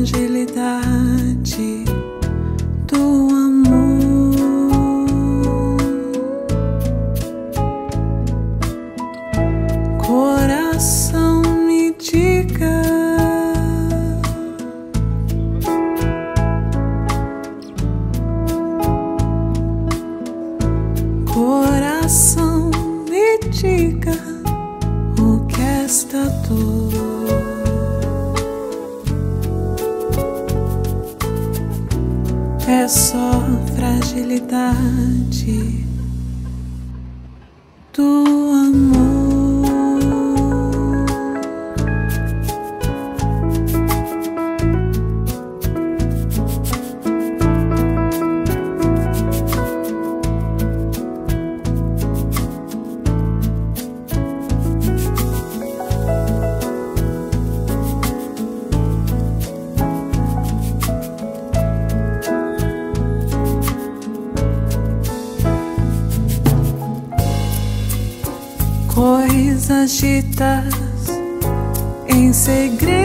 fragilidade do amor. Coração me diga. Coração me diga o que esta dor. É só fragilidade do amor. Ditas em segredo.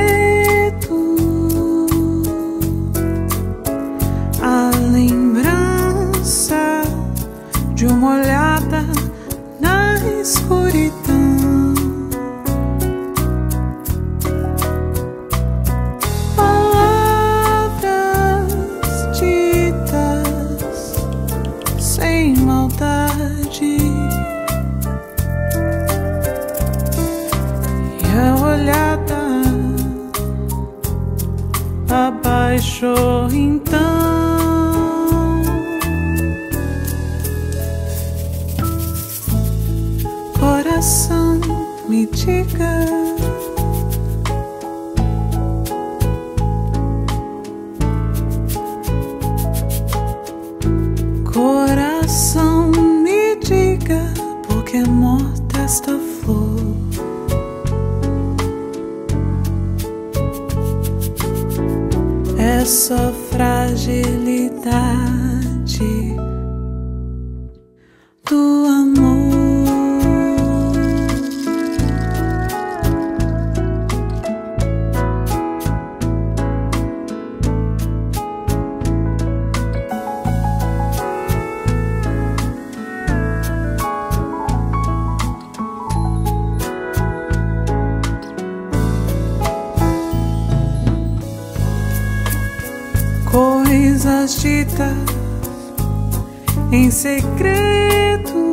A lembrança de uma olhada na escuridão. Abaixou então. Coração, me diga. Coração, me diga, porque morta esta só fragilidade. Do coisas ditas em segredo.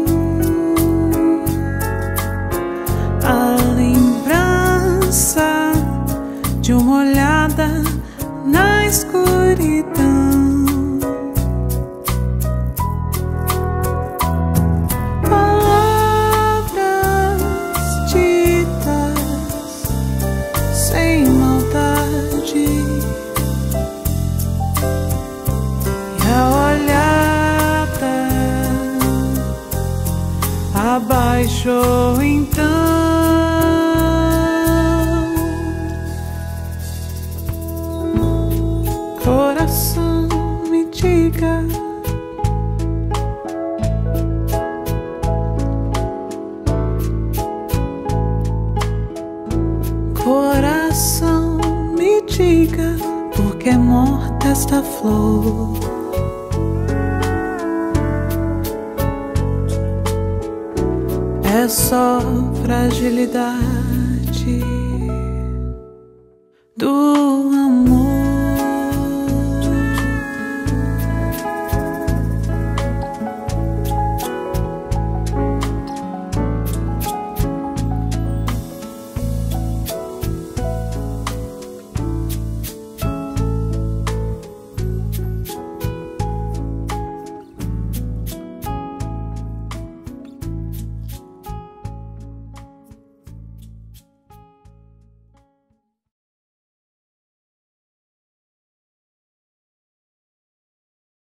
Abaixou então. Coração, me diga. Coração, me diga, porque é morta esta flor. É só fragilidade do